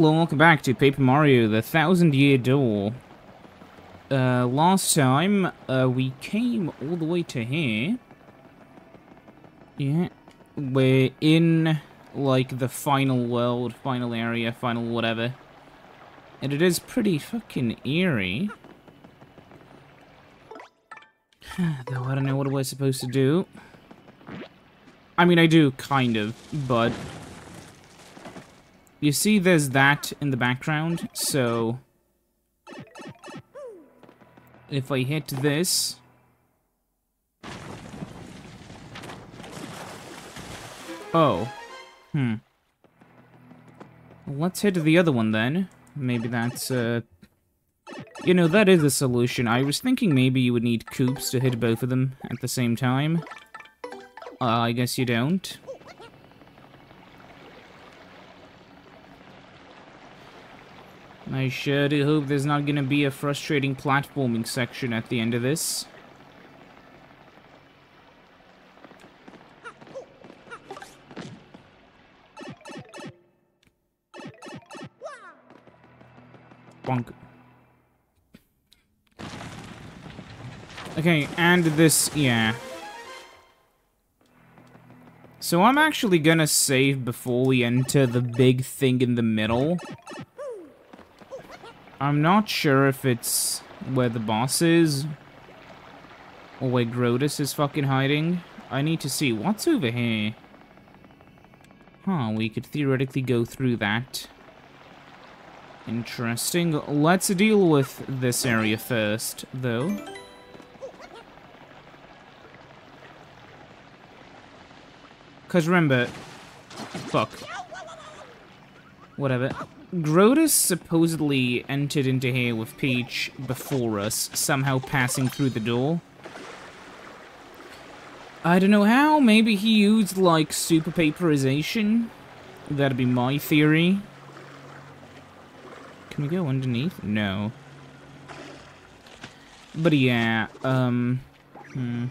welcome back to Paper Mario, the Thousand Year Door. Uh, last time, uh, we came all the way to here. Yeah. We're in, like, the final world, final area, final whatever. And it is pretty fucking eerie. Though I don't know what we're supposed to do. I mean, I do, kind of, but... You see there's that in the background, so... If I hit this... Oh. Hmm. Let's hit the other one then. Maybe that's, uh... You know, that is a solution. I was thinking maybe you would need Koops to hit both of them at the same time. Uh, I guess you don't. I sure do hope there's not gonna be a frustrating platforming section at the end of this. Bonk. Okay, and this, yeah. So I'm actually gonna save before we enter the big thing in the middle. I'm not sure if it's where the boss is. Or where Grodus is fucking hiding. I need to see. What's over here? Huh, we could theoretically go through that. Interesting. Let's deal with this area first, though. Because remember... Fuck. Whatever. Grodus supposedly entered into here with Peach before us, somehow passing through the door. I don't know how, maybe he used, like, super paperization? That'd be my theory. Can we go underneath? No. But yeah, um... Hmm.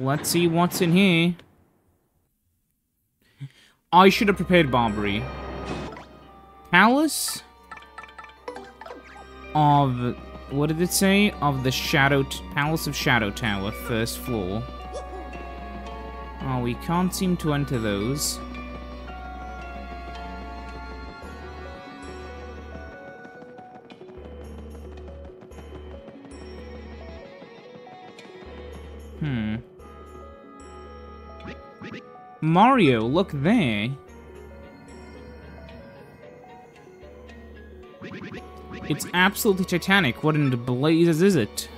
Let's see what's in here. I should have prepared Bobbery. Palace of... What did it say? Of the Shadow... Palace of Shadow Tower, first floor. Oh, we can't seem to enter those. Mario, look there. It's absolutely titanic. What in the blazes is it?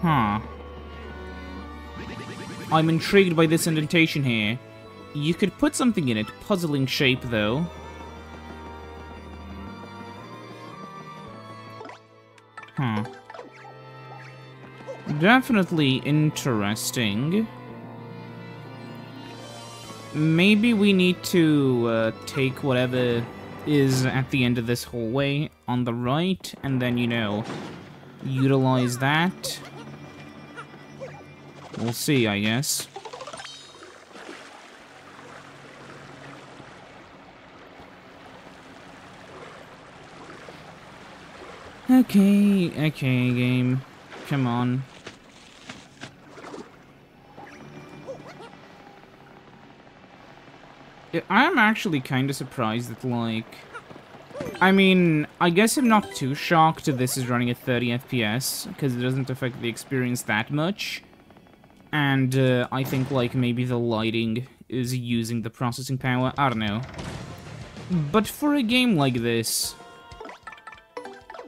Huh. I'm intrigued by this indentation here. You could put something in it. Puzzling shape, though. Huh. Definitely interesting. Maybe we need to uh, take whatever is at the end of this hallway on the right, and then, you know, utilize that. We'll see, I guess. Okay, okay, game. Come on. I'm actually kind of surprised that, like... I mean, I guess I'm not too shocked that this is running at 30 FPS, because it doesn't affect the experience that much. And uh, I think, like, maybe the lighting is using the processing power. I don't know. But for a game like this,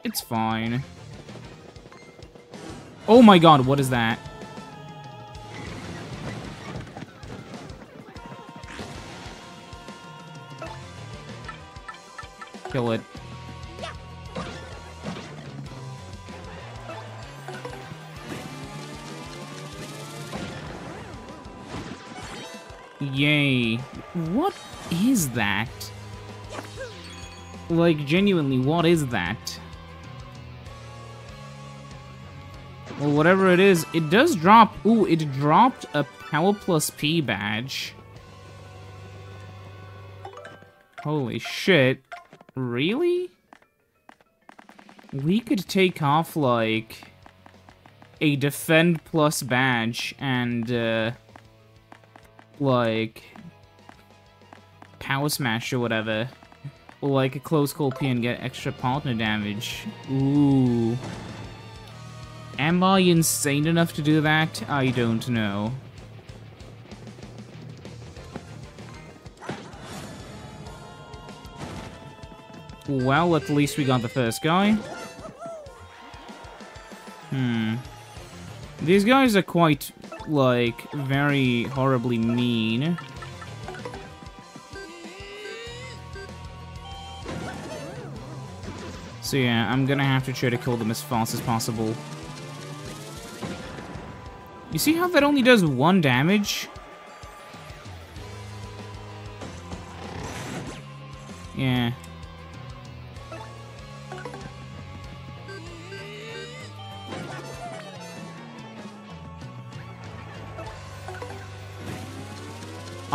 it's fine. Oh my god, what is that? Kill it. Yay. What is that? Like, genuinely, what is that? Well, whatever it is, it does drop... Ooh, it dropped a Power Plus P badge. Holy shit. Really? We could take off, like, a Defend Plus badge and, uh, like, Power Smash or whatever. Or, like, a Close Call P and get extra partner damage. Ooh. Am I insane enough to do that? I don't know. Well, at least we got the first guy. Hmm. These guys are quite, like, very horribly mean. So yeah, I'm gonna have to try to kill them as fast as possible. You see how that only does one damage?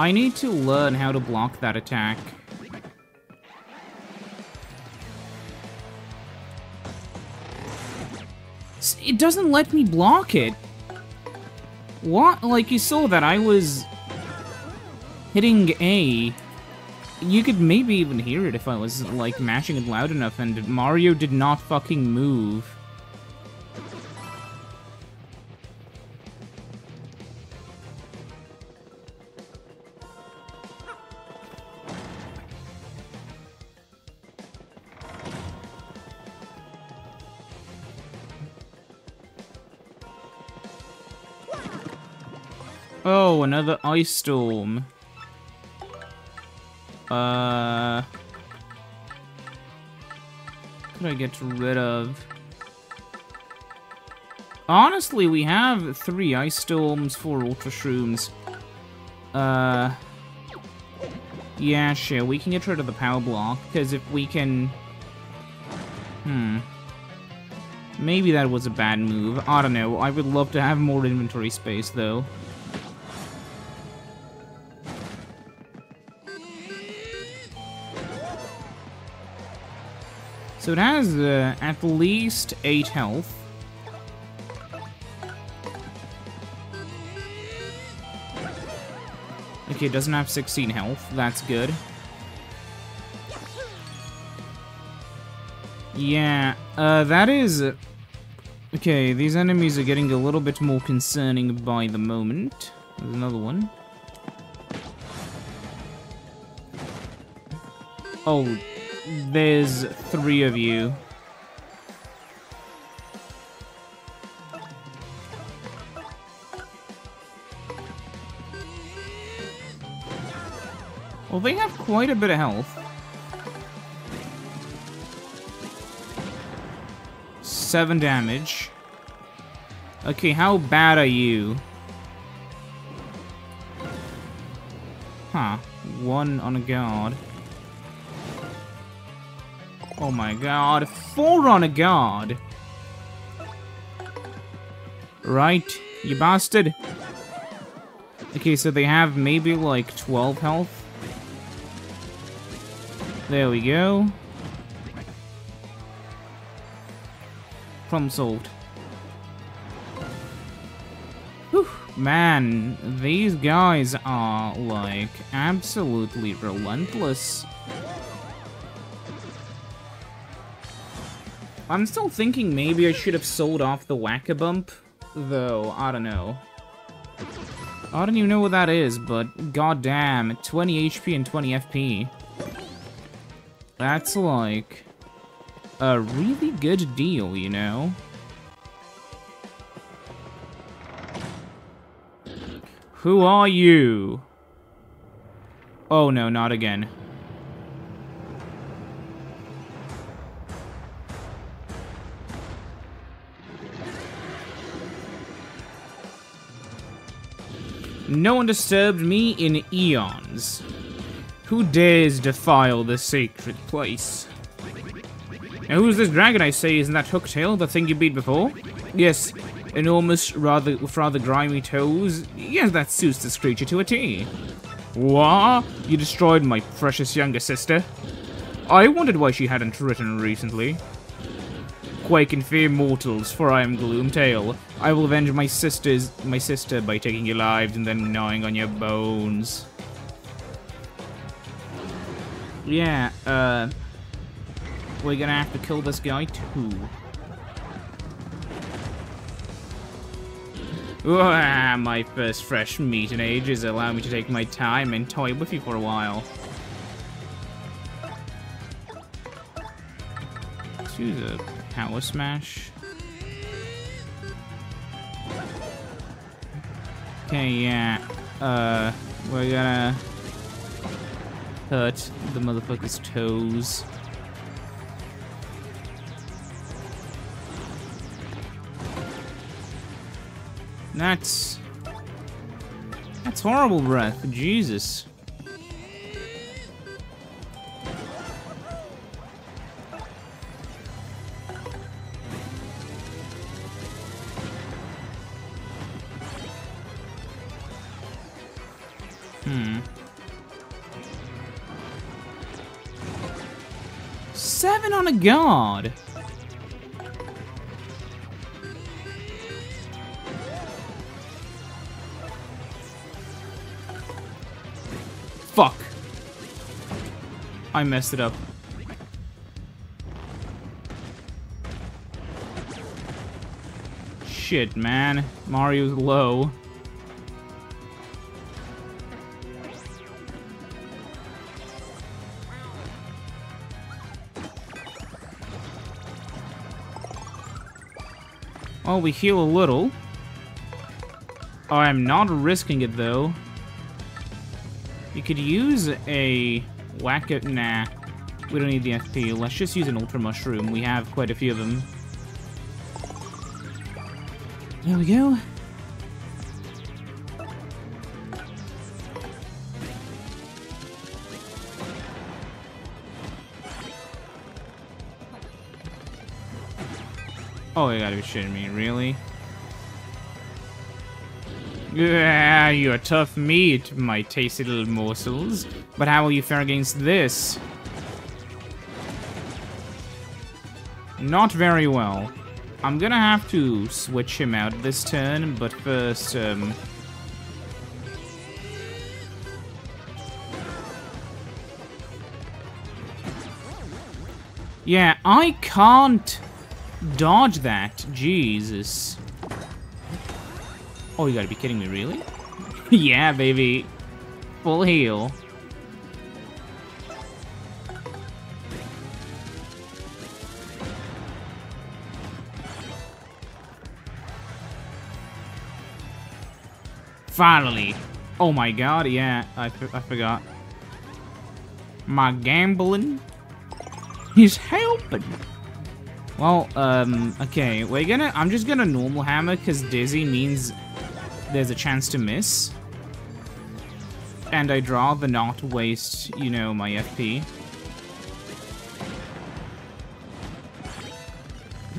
I need to learn how to block that attack. It doesn't let me block it. What? Like, you saw that I was hitting A. You could maybe even hear it if I was, like, mashing it loud enough, and Mario did not fucking move. Oh, another ice storm. Uh... Could I get rid of? Honestly, we have three ice storms, four ultra shrooms. Uh... Yeah, sure, we can get rid of the power block, because if we can... Hmm. Maybe that was a bad move. I don't know. I would love to have more inventory space, though. So it has uh, at least 8 health. Okay, it doesn't have 16 health. That's good. Yeah, uh, that is... Okay, these enemies are getting a little bit more concerning by the moment. There's another one. Oh, there's three of you. Well, they have quite a bit of health. Seven damage. Okay, how bad are you? Huh. One on a guard. Oh my god, four on a guard. Right, you bastard. Okay, so they have maybe like 12 health. There we go. Problem solved. Whew. Man, these guys are like absolutely relentless. I'm still thinking maybe I should have sold off the Whacka Bump, though, I don't know. I don't even know what that is, but goddamn, 20 HP and 20 FP. That's like a really good deal, you know? Who are you? Oh no, not again. No one disturbed me in eons. Who dares defile the sacred place? Now who's this dragon I say? Isn't that Hooktail, the thing you beat before? Yes, Enormous, rather with rather grimy toes. Yes, that suits this creature to a T. What? You destroyed my precious younger sister? I wondered why she hadn't written recently. Quake and fear mortals, for I am Gloomtail. I will avenge my sister's my sister by taking your lives and then gnawing on your bones. Yeah, uh we're gonna have to kill this guy too. Ah, my first fresh meat in ages allow me to take my time and toy with you for a while. Let's a power smash. Okay, yeah. Uh, we're gonna hurt the motherfucker's toes. That's... That's horrible breath. Jesus. On. Fuck. I messed it up. Shit, man. Mario's low. Well, we heal a little. Oh, I'm not risking it, though. You could use a whack it. Nah, we don't need the FP. Let's just use an Ultra Mushroom. We have quite a few of them. There we go. Oh, you gotta be shitting me, really? Yeah, you're tough meat, my tasty little morsels. But how will you fare against this? Not very well. I'm gonna have to switch him out this turn, but first, um... Yeah, I can't dodge that. Jesus. Oh, you gotta be kidding me, really? yeah, baby. Full heal. Finally. Oh my god, yeah, I, I forgot. My gambling is helping. Well, um, okay, we're gonna, I'm just gonna normal hammer because dizzy means there's a chance to miss. And I'd rather not waste, you know, my FP.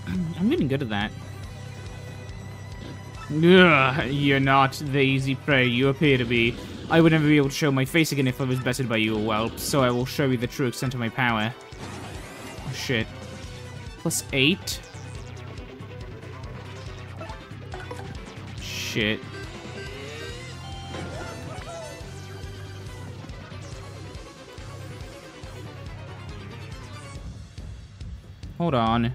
I'm getting good at that. Ugh, you're not the easy prey you appear to be. I would never be able to show my face again if I was bettered by you, whelp, so I will show you the true extent of my power. Oh, shit. Plus eight? Shit. Hold on.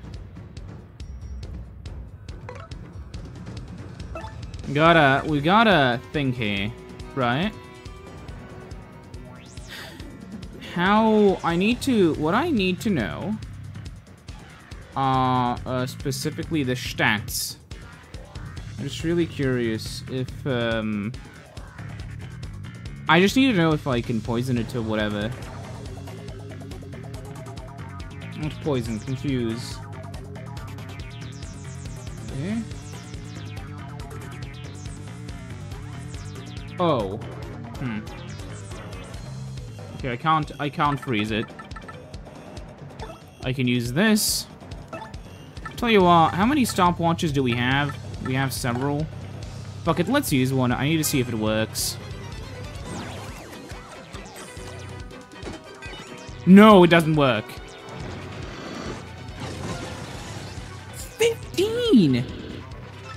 Got a, we got a thing here, right? How, I need to, what I need to know are uh, specifically the stats. I'm just really curious if, um, I just need to know if I can poison it to whatever. Not poison, confuse. Okay. Oh. Hmm. Okay, I can't I can't freeze it. I can use this. Tell you what, how many stopwatches do we have? We have several. Fuck it, let's use one. I need to see if it works. No, it doesn't work. 15!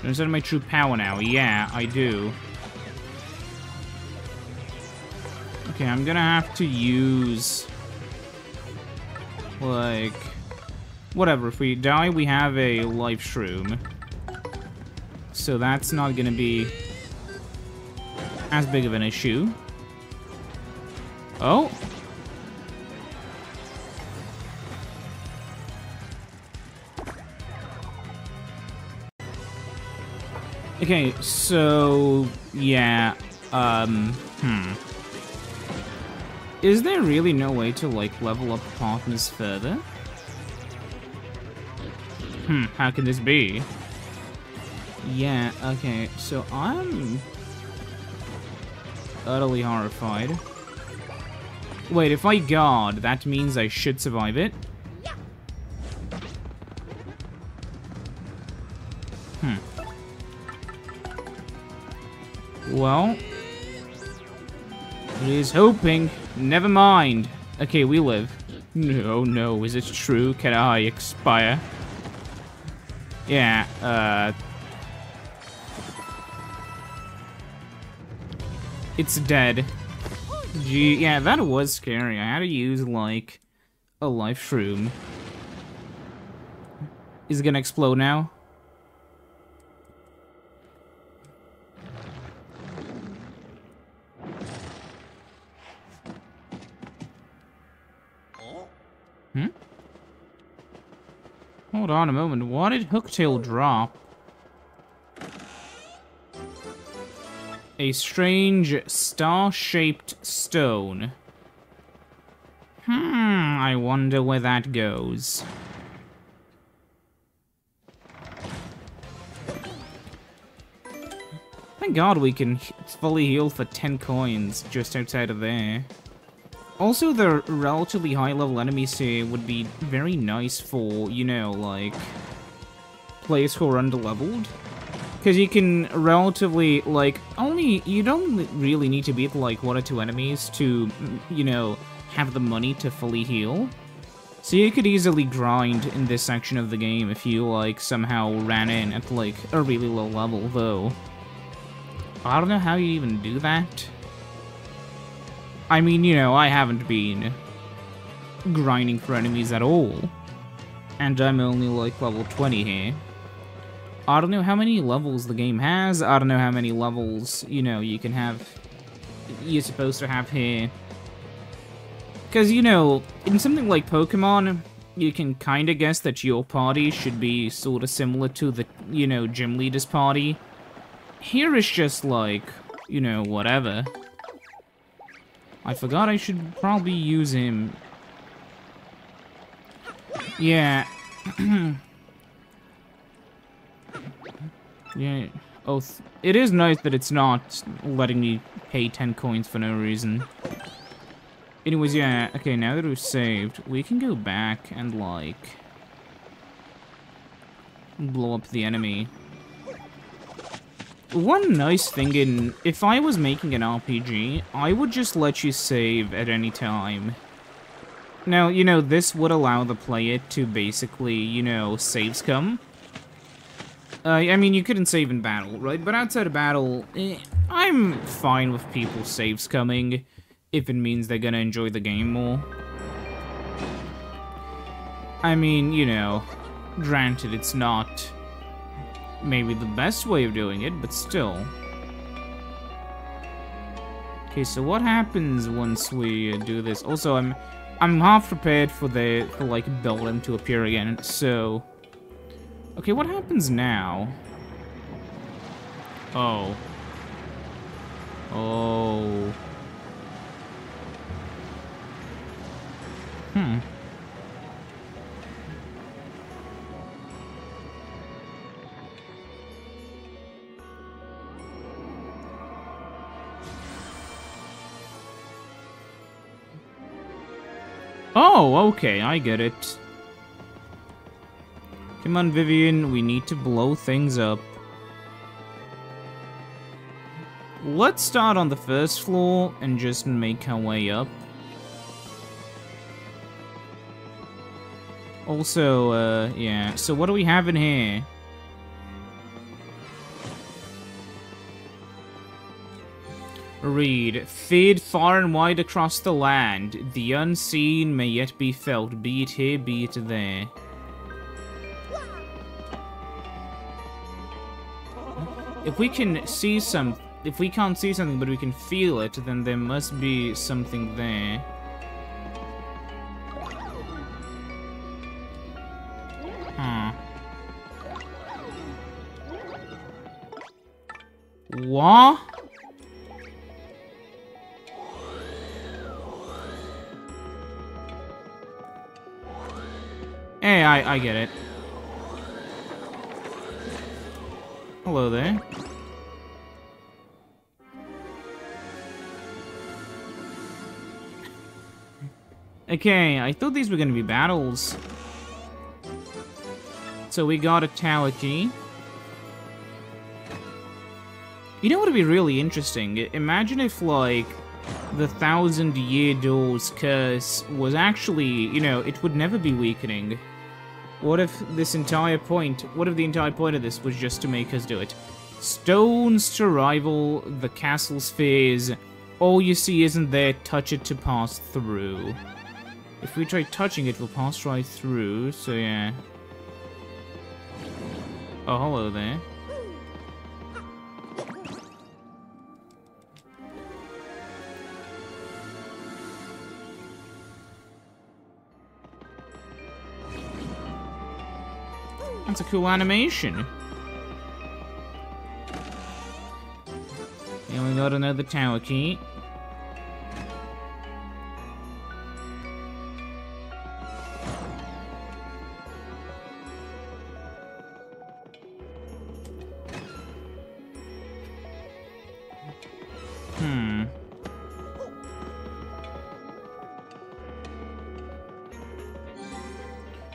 Instead of my true power now. Yeah, I do. Okay, I'm gonna have to use... Like... Whatever, if we die, we have a life shroom. So that's not gonna be as big of an issue. Oh! Okay, so... Yeah, um... Hmm. Is there really no way to, like, level up partners further? Hmm, how can this be? Yeah, okay, so I'm... Utterly horrified. Wait, if I guard, that means I should survive it? Hmm. Well... He's hoping. Never mind. Okay, we live. No, no, is it true? Can I expire? Yeah, uh... It's dead. Gee, yeah, that was scary. I had to use, like, a life shroom. Is it gonna explode now? On a moment. What did Hooktail drop? A strange star-shaped stone. Hmm, I wonder where that goes. Thank God we can fully heal for 10 coins just outside of there. Also, the relatively high-level enemies here would be very nice for, you know, like, players who are underleveled. Because you can relatively, like, only, you don't really need to beat, like, one or two enemies to, you know, have the money to fully heal. So you could easily grind in this section of the game if you, like, somehow ran in at, like, a really low level, though. I don't know how you even do that. I mean, you know, I haven't been grinding for enemies at all. And I'm only like level 20 here. I don't know how many levels the game has. I don't know how many levels, you know, you can have... You're supposed to have here. Because, you know, in something like Pokemon, you can kind of guess that your party should be sort of similar to the, you know, gym leader's party. Here it's just like, you know, whatever. I forgot I should probably use him. Yeah. yeah. Oh, it is nice that it's not letting me pay 10 coins for no reason. Anyways, yeah, okay, now that we've saved, we can go back and, like, blow up the enemy. One nice thing in... If I was making an RPG, I would just let you save at any time. Now, you know, this would allow the player to basically, you know, save scum. Uh, I mean, you couldn't save in battle, right? But outside of battle, eh, I'm fine with people save scumming if it means they're gonna enjoy the game more. I mean, you know, granted, it's not maybe the best way of doing it, but still. Okay, so what happens once we do this? Also, I'm I'm half prepared for the for like Beldam to appear again. So, okay, what happens now? Oh. Oh. Hmm. Oh, okay, I get it. Come on, Vivian, we need to blow things up. Let's start on the first floor and just make our way up. Also, uh, yeah, so what do we have in here? Read, feared far and wide across the land, the unseen may yet be felt, be it here, be it there. If we can see some, if we can't see something but we can feel it, then there must be something there. Huh. What? Hey, I, I get it. Hello there. Okay, I thought these were gonna be battles. So we got a tower key. You know what would be really interesting? Imagine if, like, the Thousand Year Door's curse was actually, you know, it would never be weakening. What if this entire point, what if the entire point of this was just to make us do it? Stones to rival the castle's fears. All you see isn't there, touch it to pass through. If we try touching it, we'll pass right through, so yeah. Oh, hello there. That's a cool animation. And we got another tower key.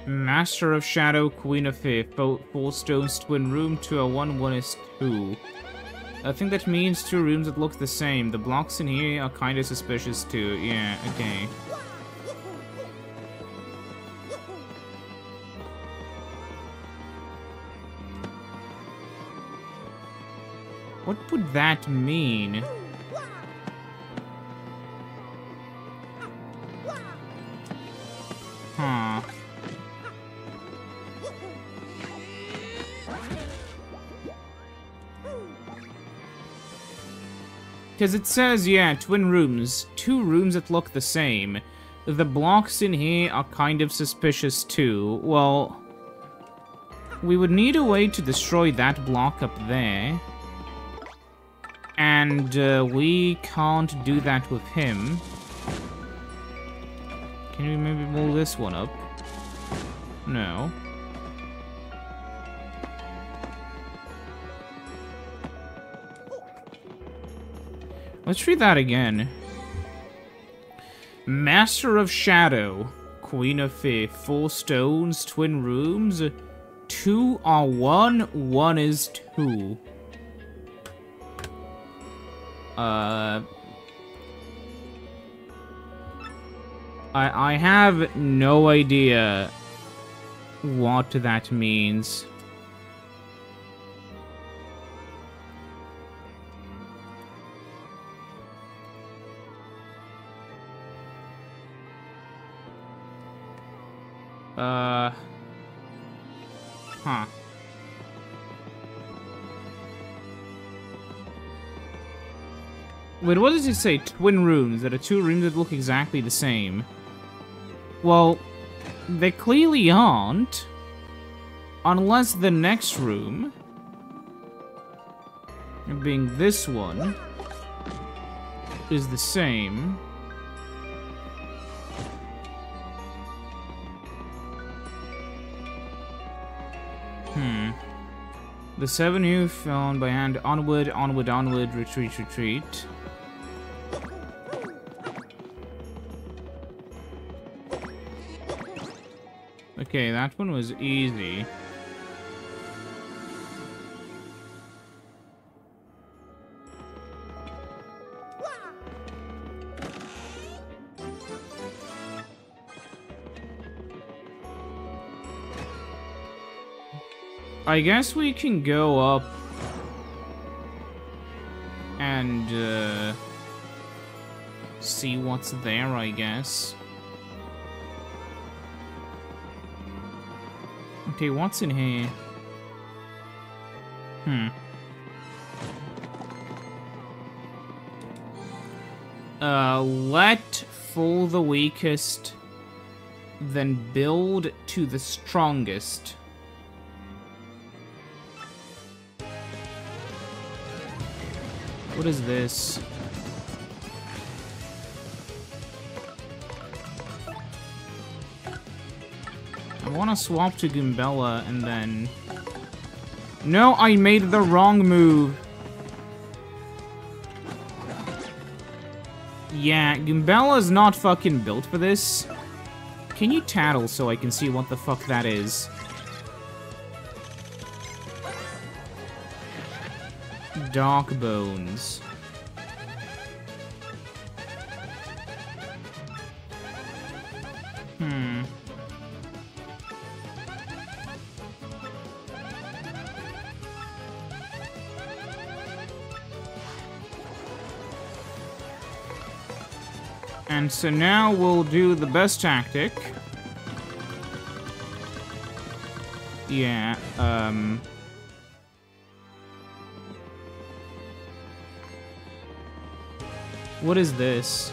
Master of Shadow, Queen of Fear, four stones, twin room, two a one, one is two. I think that means two rooms that look the same. The blocks in here are kinda suspicious too. Yeah, okay. What would that mean? Because it says, yeah, twin rooms. Two rooms that look the same. The blocks in here are kind of suspicious too. Well, we would need a way to destroy that block up there. And uh, we can't do that with him. Can we maybe move this one up? No. Let's read that again. Master of Shadow, Queen of Fear, four stones, twin rooms. Two are one, one is two. Uh... I, I have no idea what that means. Uh... Huh. Wait, what does it say? Twin rooms that are two rooms that look exactly the same. Well, they clearly aren't. Unless the next room, being this one, is the same. The seven you found by hand. Onward, onward, onward, retreat, retreat. Okay, that one was easy. I guess we can go up and uh, see what's there, I guess. Okay, what's in here? Hmm. Uh, let fall the weakest, then build to the strongest. What is this? I want to swap to Goombella and then... No, I made the wrong move. Yeah, Goombella's not fucking built for this. Can you tattle so I can see what the fuck that is? Dark Bones. Hmm. And so now we'll do the best tactic. Yeah, um... What is this?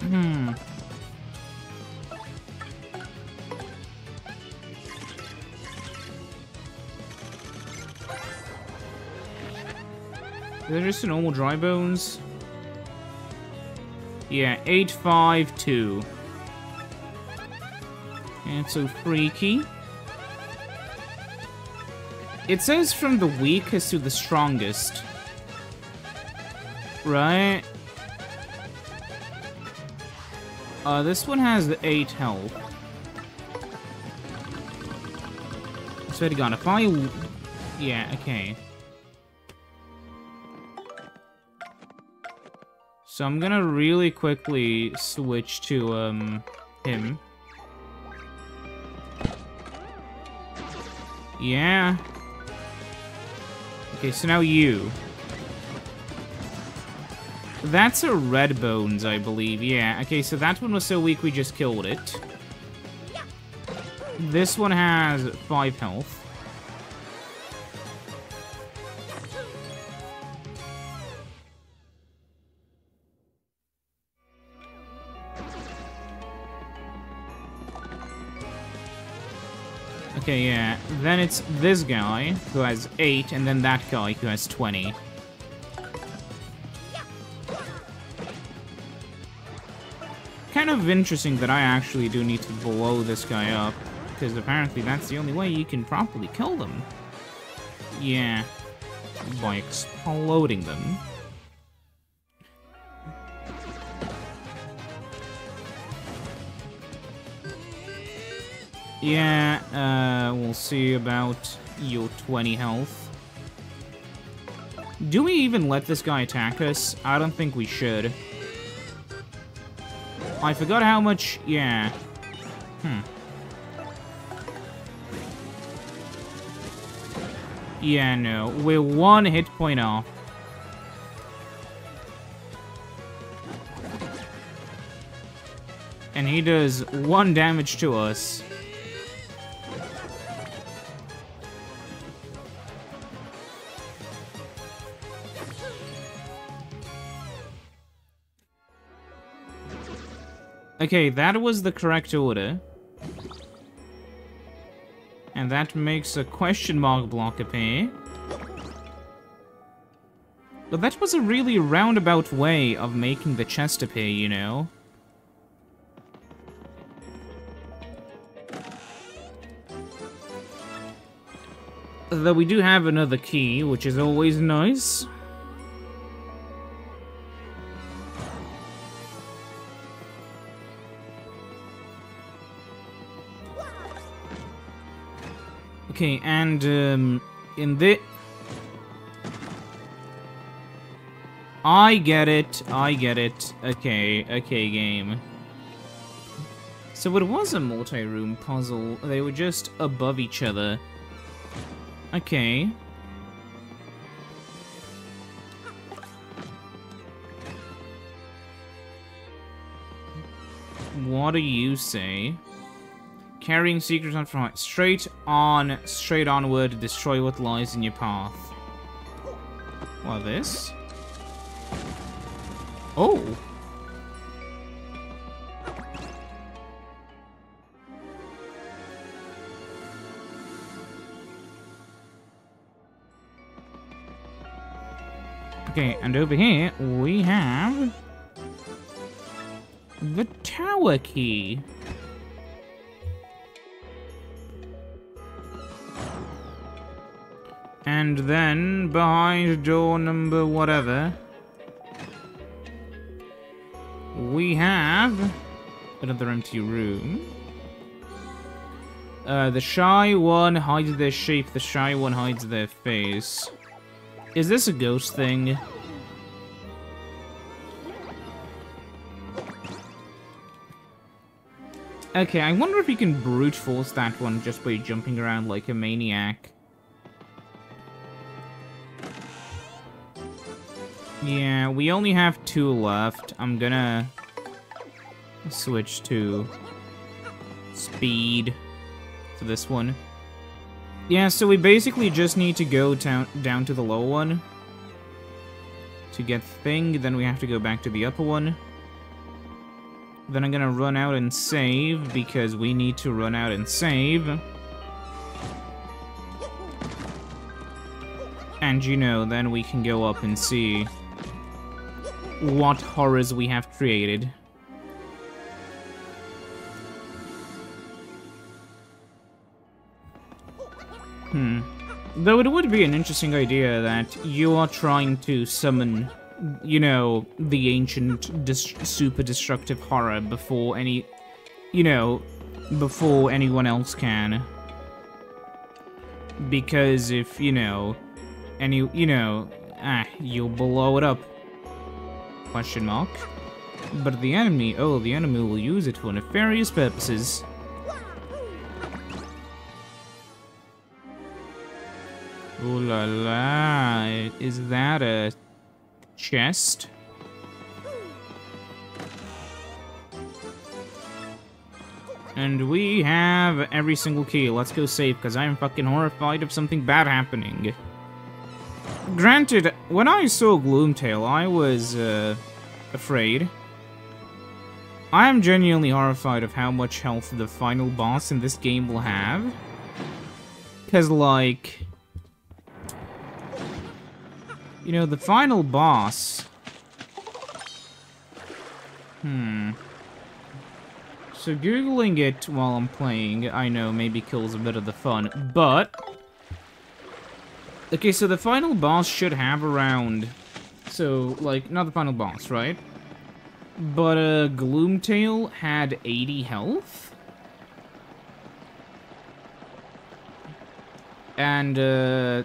Hmm. Is there just normal dry bones? Yeah, 852. And so freaky. It says from the weakest to the strongest. Right? Uh, this one has 8 health. Swear to god, if I... Yeah, okay. So I'm gonna really quickly switch to, um, him. Yeah. Okay, so now you. That's a red bones, I believe. Yeah, okay, so that one was so weak we just killed it. This one has 5 health. Okay, yeah. Then it's this guy, who has 8, and then that guy, who has 20. Kind of interesting that I actually do need to blow this guy up, because apparently that's the only way you can properly kill them. Yeah, by exploding them. Yeah, uh, we'll see about your 20 health. Do we even let this guy attack us? I don't think we should. I forgot how much... Yeah. Hmm. Yeah, no. We're one hit point off. And he does one damage to us. Okay, that was the correct order. And that makes a question mark block appear. But that was a really roundabout way of making the chest appear, you know? Though we do have another key, which is always nice. Okay, and um, in the... I get it, I get it. Okay, okay, game. So it was a multi-room puzzle. They were just above each other. Okay. What do you say? Carrying secrets on front. Straight on, straight onward, destroy what lies in your path. What, this? Oh! Okay, and over here we have the tower key. And then behind door number whatever, we have another empty room. Uh, the shy one hides their shape, the shy one hides their face. Is this a ghost thing? Okay, I wonder if you can brute force that one just by jumping around like a maniac. Yeah, we only have two left. I'm gonna switch to speed for this one. Yeah, so we basically just need to go down, down to the low one to get the thing, then we have to go back to the upper one. Then I'm gonna run out and save, because we need to run out and save. And you know, then we can go up and see what horrors we have created. Hmm. Though it would be an interesting idea that you are trying to summon, you know, the ancient dis super destructive horror before any, you know, before anyone else can. Because if, you know, any, you know, ah, you'll blow it up. Question mark. But the enemy, oh, the enemy will use it for nefarious purposes. Ooh la la, is that a chest? And we have every single key. Let's go save, because I'm fucking horrified of something bad happening. Granted, when I saw Gloomtail, I was, uh, afraid. I am genuinely horrified of how much health the final boss in this game will have. Because, like... You know, the final boss... Hmm. So Googling it while I'm playing, I know, maybe kills a bit of the fun, but... Okay, so the final boss should have around... So, like, not the final boss, right? But, uh, Gloomtail had 80 health? And, uh...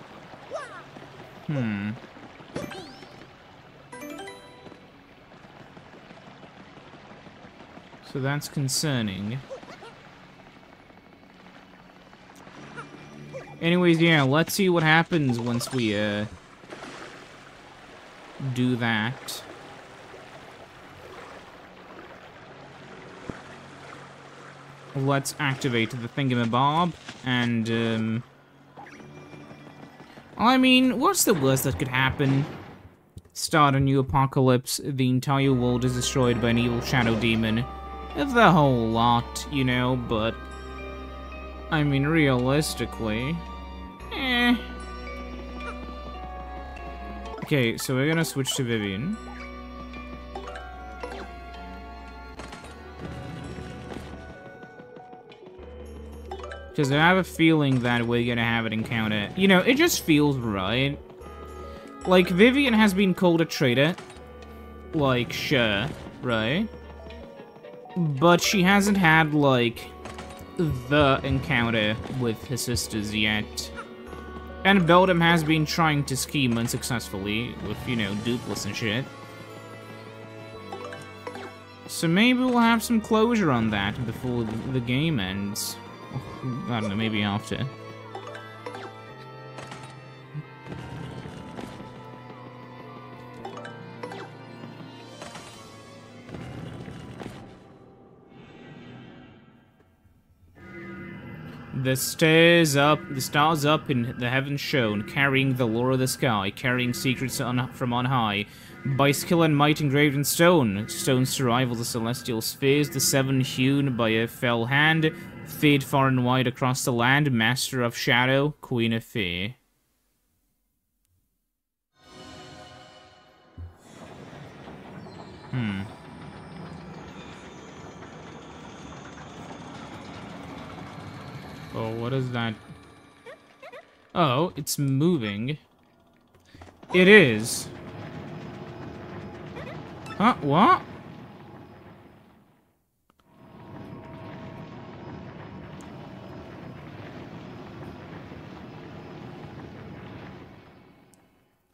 Hmm... So that's concerning. Anyways, yeah, let's see what happens once we, uh, do that. Let's activate the thingamabob, and, um... I mean, what's the worst that could happen? Start a new apocalypse, the entire world is destroyed by an evil shadow demon, the whole lot, you know, but... I mean, realistically... Okay, so we're gonna switch to Vivian. Because I have a feeling that we're gonna have an encounter. You know, it just feels right. Like, Vivian has been called a traitor. Like, sure, right? But she hasn't had, like, the encounter with her sisters yet. And Beldam has been trying to scheme unsuccessfully with, you know, Doopliss and shit. So maybe we'll have some closure on that before the game ends. I don't know, maybe after. The stars up, the stars up in the heavens shone, carrying the lore of the sky, carrying secrets on, from on high. By skill and might engraved in stone, stones to rival the celestial spheres, the seven hewn by a fell hand, fade far and wide across the land, master of shadow, queen of fear. What is that? Oh, it's moving. It is. Huh? What?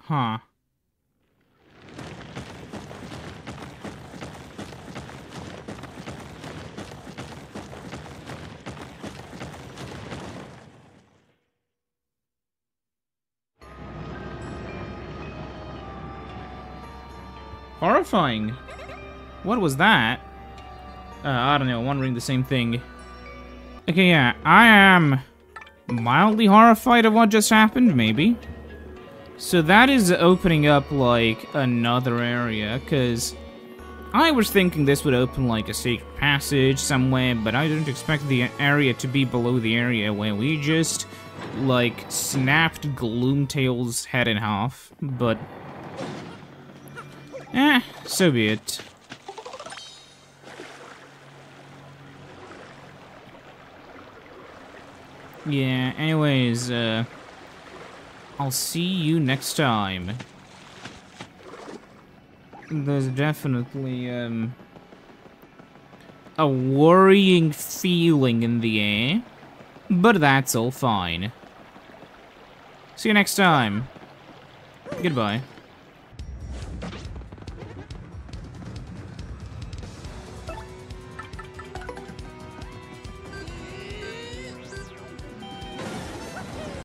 Huh. Horrifying. What was that? Uh, I don't know, wondering the same thing. Okay, yeah, I am mildly horrified of what just happened, maybe. So that is opening up, like, another area, because I was thinking this would open, like, a secret passage somewhere, but I didn't expect the area to be below the area where we just, like, snapped Gloomtail's head in half, but... Eh, so be it. Yeah, anyways, uh... I'll see you next time. There's definitely, um... A worrying feeling in the air. But that's all fine. See you next time. Goodbye.